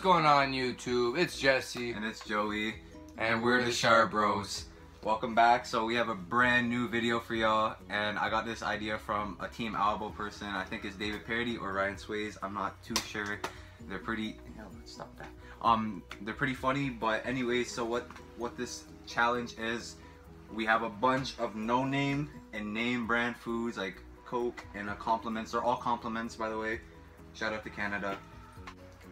What's going on YouTube? It's Jesse. And it's Joey. And we're the Char Bros. Welcome back. So we have a brand new video for y'all. And I got this idea from a Team Albo person. I think it's David Parody or Ryan Sways. I'm not too sure. They're pretty no, stop that. Um they're pretty funny, but anyways, so what what this challenge is, we have a bunch of no name and name brand foods like Coke and a compliments. They're all compliments by the way. Shout out to Canada.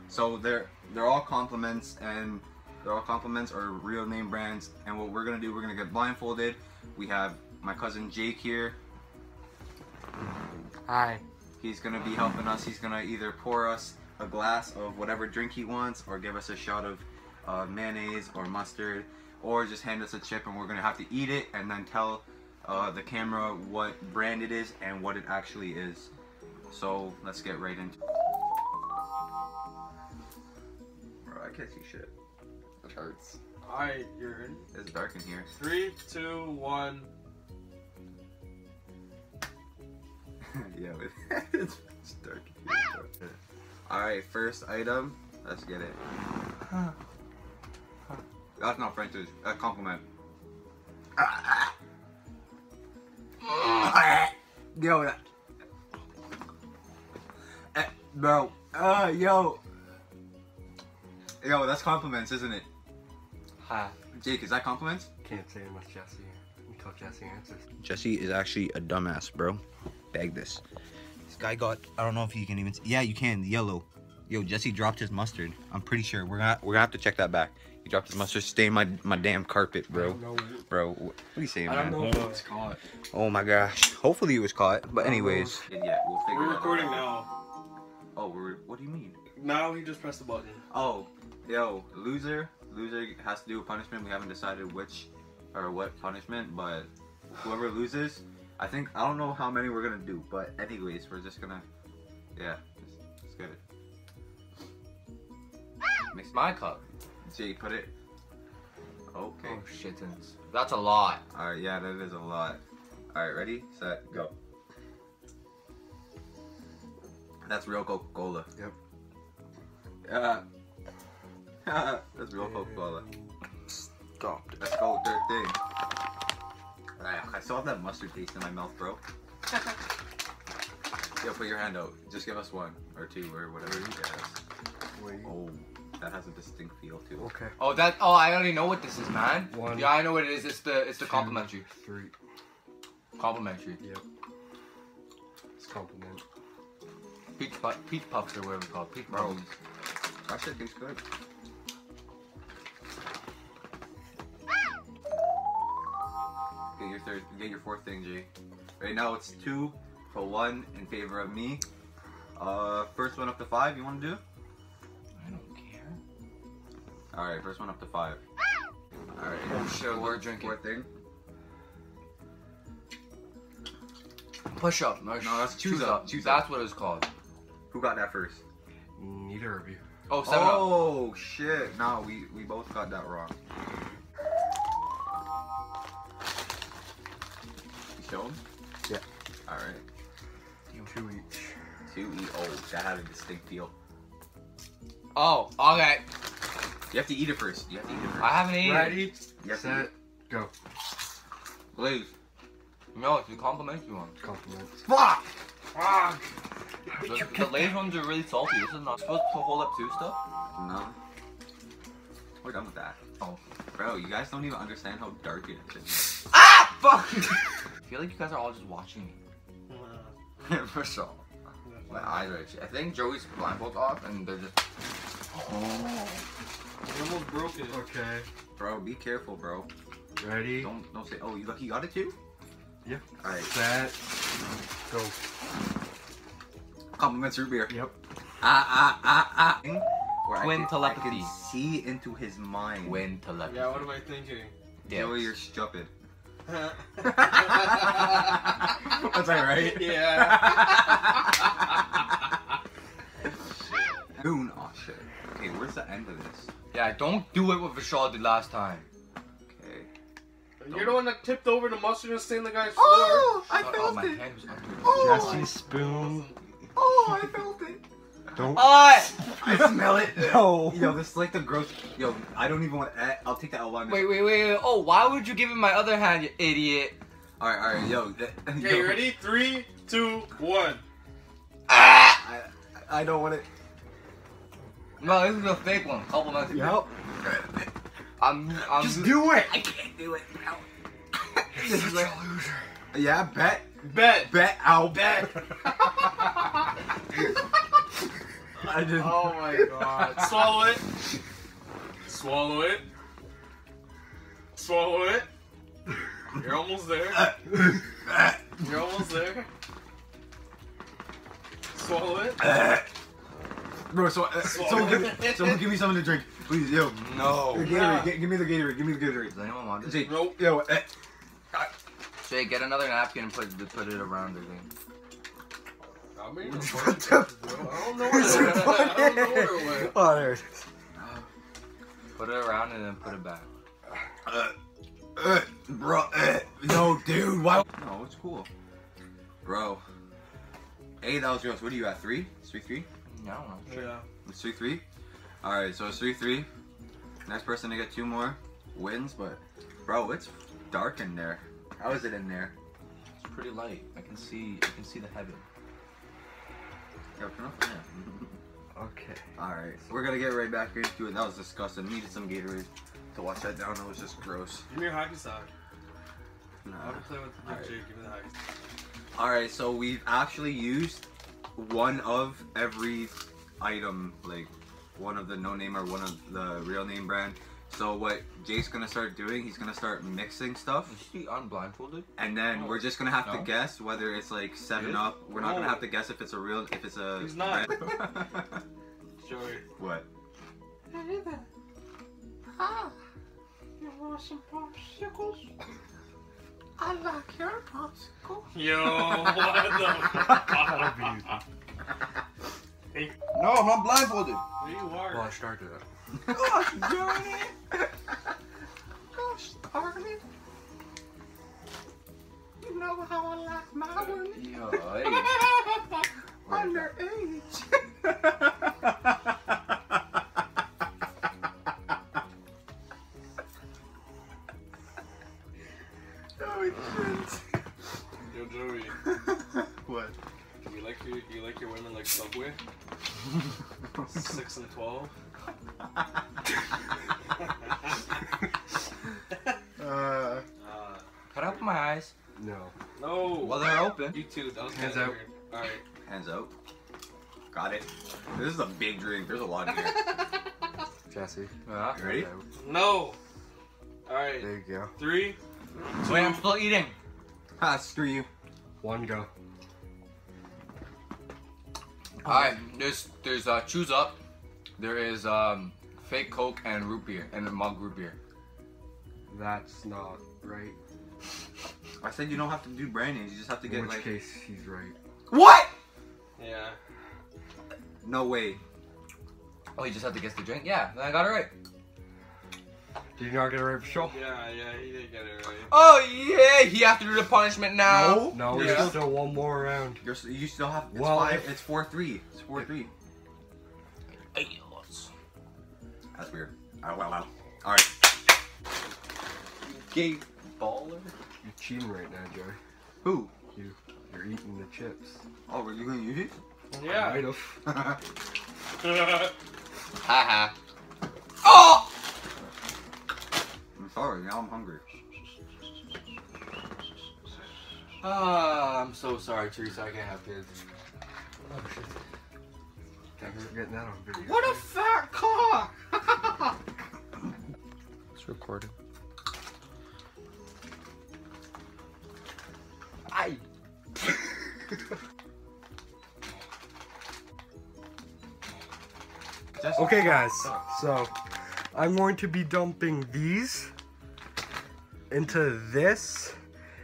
So they're they're all compliments and they're all compliments or real name brands. And what we're gonna do, we're gonna get blindfolded. We have my cousin Jake here. Hi. He's gonna be helping us. He's gonna either pour us a glass of whatever drink he wants, or give us a shot of uh, mayonnaise or mustard, or just hand us a chip and we're gonna have to eat it and then tell uh, the camera what brand it is and what it actually is. So let's get right into. Bro, I can't see shit. It hurts. Alright, you're in. It's dark in here. Three, two, one. yeah, it's, it's dark in here. Alright, first item. Let's get it. That's not French, it's a compliment. Yo, that. Eh, Bro, uh, yo. Yo, that's compliments, isn't it? Hi. Jake, is that compliments? Can't say unless Jesse until Jesse answers. Jesse is actually a dumbass, bro. Bag this. This guy got. I don't know if you can even. Yeah, you can. Yellow. Yo, Jesse dropped his mustard. I'm pretty sure. We're gonna we're gonna have to check that back. He dropped his mustard. Stained my my damn carpet, bro. No, Bro, what are you saying, I man? don't know if it was caught. Oh my gosh. Hopefully it was caught. But anyways. Yeah, yeah we'll figure We're it out. recording now. Oh, we're. What do you mean? Now he just pressed the button. Oh, yo, loser. Loser has to do a punishment. We haven't decided which or what punishment, but whoever loses, I think I don't know how many we're gonna do, but anyways, we're just gonna, yeah, just, just get it. Ah! Mix My cup. Jay, put it. Okay. Oh shittins. That's a lot. All right. Yeah, that is a lot. All right. Ready, set, go. That's real Coca-Cola. Yep. Yeah. That's real Coca-Cola. Stop. Let's go, third thing. I still have that mustard taste in my mouth, bro. Yo, put your hand out. Just give us one or two or whatever you get. Oh, that has a distinct feel too. Okay. Oh that oh I already know what this is, man. One. Yeah, I know what it is. It's the it's the two, complimentary. Three. Complimentary. Yep. It's compliment. Peach puff, peach puffs or whatever it's called. Peach Bro. puffs. That shit tastes good. Third, get your fourth thing, Jay. Right now it's two for one in favor of me. Uh, first one up to five. You want to do? I don't care. All right, first one up to five. All right. Oh, shit, we're drinking. Fourth thing. Push up. No, that's choose choose up. choose That's up. what it's called. Who got that first? Neither of you. Oh, seven up. oh shit! No, we we both got that wrong. All right. Two each. Two E. Oh, that had a distinct feel. Oh, okay. You have to eat it first. You have to eat it first. I haven't eaten. it. Ready? You have to Set. Go. eat- Blaze. No, it's a complimentary one. Compliments. Fuck! Ah. The, the Lay's ones are really salty. This is not supposed to hold up two stuff. No. We're done with that. Oh. Bro, you guys don't even understand how dark it is. Ah! Fuck! I feel like you guys are all just watching me. For sure. My eyes are itchy. I think Joey's blindfold off and they're just. Oh. You almost broke it. Okay. Bro, be careful, bro. Ready? Don't don't say. Oh, you lucky you got it too. Yeah. All right. Set. Go. Compliments root beer. Yep. Ah ah ah ah. Where I Twin can- I telepathy. can see into his mind. Win telepathy. Yeah, what am I thinking? Joey, you're stupid. yeah. That's that right? Moon. Oh shit. Okay, where's the end of this? Yeah, don't do it what Vishal did last time. Okay. You're the one that tipped over the mustard and stained the guy's oh, floor. Oh, I oh, felt oh, my it. hand was under. Oh, Jesse spoon. oh, I felt it. Don't. What? I smell it. No. Yo, this is like the gross. Yo, I don't even want. Eh, I'll take that one. Wait, wait, wait, wait. Oh, why would you give him my other hand, you idiot? All right, all right, yo. eh, Okay, you ready? Three, two, one. Ah! I, I don't want it. No, this is a fake one. Couple months ago. Yep. I'm, I'm Just do it. I can't do it. this is like, yeah, bet, Bet. bet, I'll bet. I didn't. Oh my god. Swallow it. Swallow it. Swallow it. You're almost there. You're almost there. Swallow it. Bro, so uh, someone, give me, someone give me something to drink, please, yo. No. Gatorade, Nah. gi- give me the Gatorade, give me the Gatorade. Does anyone want this? Jake, Nope. yo, eh, Shay, get another napkin and put put it around the thing. I mean, What the- I don't know where it went. I don't know where it went. Oh, there it is. Put it around and then put it back. uh, uh, bro, uh, no, dude, why? No, it's cool, bro. Hey, that was yours. What are you at? Three? It's three three. No, I don't know. Yeah. It's three three. All right, so it's three three. Next person to get two more wins, but bro, it's dark in there. How is it in there? It's pretty light. I can see. I can see the heaven. Yo, turn off the fan. Okay. All right, we're gonna get right back into it. That was disgusting. Needed some Gatorade to wash that down. That was just gross. Give me your hockey sock. I Nah. want to play with the Alright. Jake. Give me the hockey sock. All right, so we've actually used one of every item, like one of the no name or one of the real name brand. So what Jake's gonna start doing, he's gonna start mixing stuff, Is she unblindfolded? and then we're just gonna have to guess whether it's like Seven Is? Up. We're not gonna have to guess if it's a real, if it's a. He's not. brand. Joey. what? Ah, you want some popsicles? I like your popsicle. Yo, what That'll the be No, I'm not blindfolded. Where you are? Well, I started it. Gosh darn Yo, Joey. what? You like your you like your women like Subway? Six and twelve. Uh, Uh, Can I open my eyes? no. no. Well, they're open. You too. That was Hands kinda out. weird. All right. Hands out. Got it. This is a big drink. There's a lot in here. Jesse. Yeah. You ready? No. All right. There you go. Three. Wait, I'm still eating. Ah, screw you. One go. Alright, there's there's uh choose up. There is um fake Coke and root beer and a mug root beer. That's not right. I said you don't have to do brand names. You just have to In get which like. case, he's right. What? Yeah. No way. Oh, you just have to guess the drink. Yeah, I got it right. Did you not get it right for sure? Yeah. Yeah. He did get it right. Oh yeah, he have to do the punishment now. No, Yeah. there's still do one more round. You're, you still have. It's Well, five. if- It's four three. It's four three. Hey, That's weird. Oh wow wow. All right. Gay baller. You're cheating right now, Joey. Who? You, you're eating the chips. Oh, were you gonna use it? Yeah. Might have. Haha. Oh! I'm sorry. Now I'm hungry. Ah, I'm so sorry, Teresa. I can't have kids. Oh shit. Thanks for getting that on video. What a fat cock! it's recorded. I. Okay, guys. So, I'm going to be dumping these into this,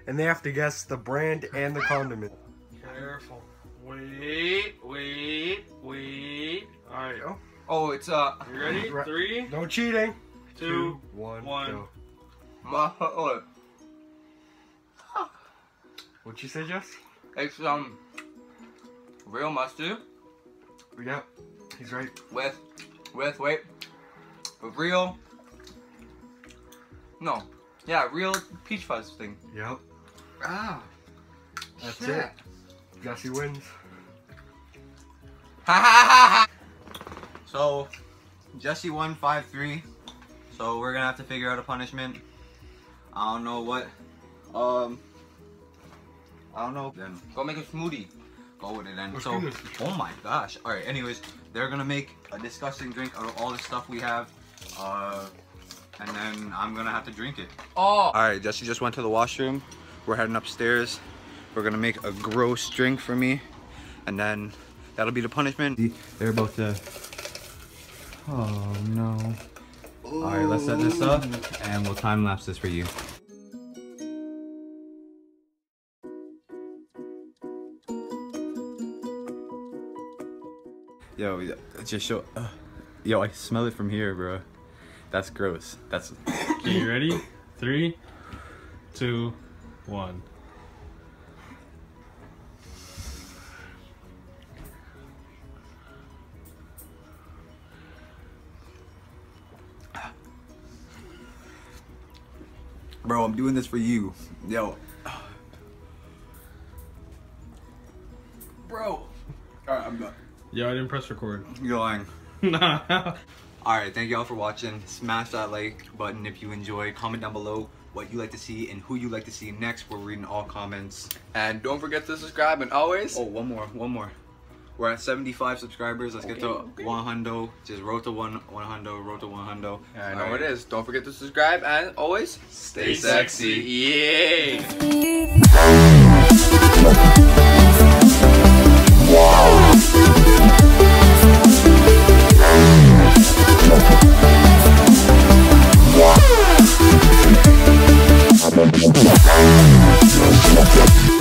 and they have to guess the brand and the condiment. Careful. Wait. Wait. Wait. All right. Go. Oh, it's uh. You ready? Three, No cheating. two. one, one. go. My, oh, What'd you say, Jess? it's um. Real mustard, Yeah. He's right. with, with, wait, with real, no, yeah, real peach fuzz thing. Yep. Ah, That's it. Jesse wins. Ha ha ha ha! So, Jesse won 5-3. So we're gonna have to figure out a punishment. I don't know what. Um, I don't know. Then Go make a smoothie. go with it then. So, oh my gosh. All right. Anyways, they're gonna make a disgusting drink out of all the stuff we have. Uh, and then I'm gonna have to drink it. Oh, All right, Jesse just went to the washroom. We're heading upstairs. We're gonna make a gross drink for me, and then that'll be the punishment. They're about to. Oh no. All right, let's set this up, and we'll time lapse this for you. Yo, just show. Uh, yo, I smell it from here, bro. That's gross. That's. Okay, you ready? Three, two, one. Bro, I'm doing this for you. Yo. Bro. Alright, I'm done. Yo, I didn't press record. You're lying. Nah. Alright, thank y'all for watching. Smash that like button if you enjoyed. Comment down below what you like to see and who you like to see next. We're reading all comments. and don't forget to subscribe and always. Oh, one more, one more. We're at 75 subscribers. Let's get to 100. Just road to one, 100, road to 100. Yeah, I know Alright. it is. Don't forget to subscribe and always Stay sexy. Yay! Thank Thank you.